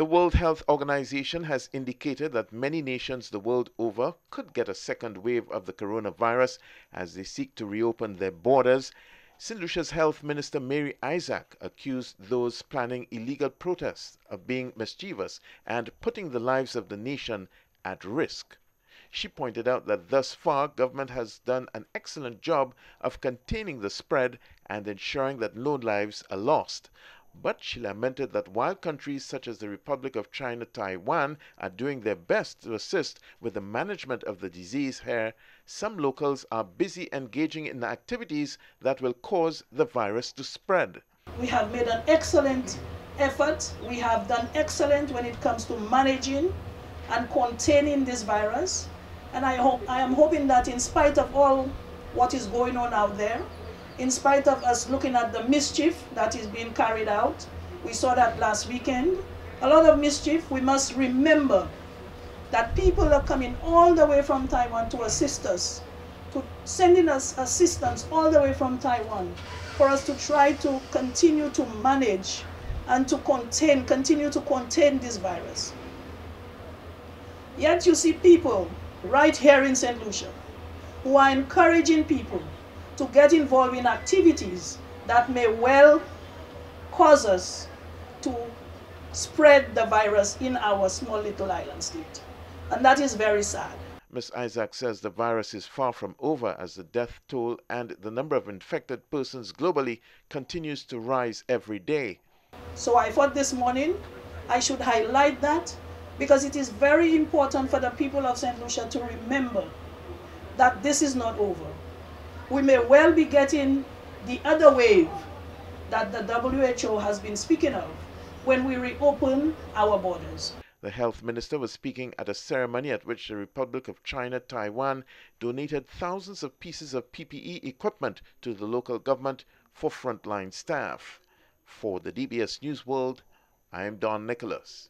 The World Health Organization has indicated that many nations the world over could get a second wave of the coronavirus as they seek to reopen their borders. St. Lucia's Health Minister Mary Isaac accused those planning illegal protests of being mischievous and putting the lives of the nation at risk. She pointed out that thus far government has done an excellent job of containing the spread and ensuring that no lives are lost. But she lamented that while countries such as the Republic of China, Taiwan are doing their best to assist with the management of the disease here, some locals are busy engaging in activities that will cause the virus to spread. We have made an excellent effort. We have done excellent when it comes to managing and containing this virus. And I hope I am hoping that in spite of all what is going on out there, in spite of us looking at the mischief that is being carried out, we saw that last weekend, a lot of mischief, we must remember that people are coming all the way from Taiwan to assist us, to sending us assistance all the way from Taiwan for us to try to continue to manage and to contain, continue to contain this virus. Yet you see people right here in St. Lucia who are encouraging people to get involved in activities that may well cause us to spread the virus in our small little island state. And that is very sad. Ms. Isaac says the virus is far from over as the death toll and the number of infected persons globally continues to rise every day. So I thought this morning I should highlight that because it is very important for the people of St. Lucia to remember that this is not over we may well be getting the other wave that the WHO has been speaking of when we reopen our borders. The health minister was speaking at a ceremony at which the Republic of China Taiwan donated thousands of pieces of PPE equipment to the local government for frontline staff. For the DBS Newsroom, I am Don Nicholas.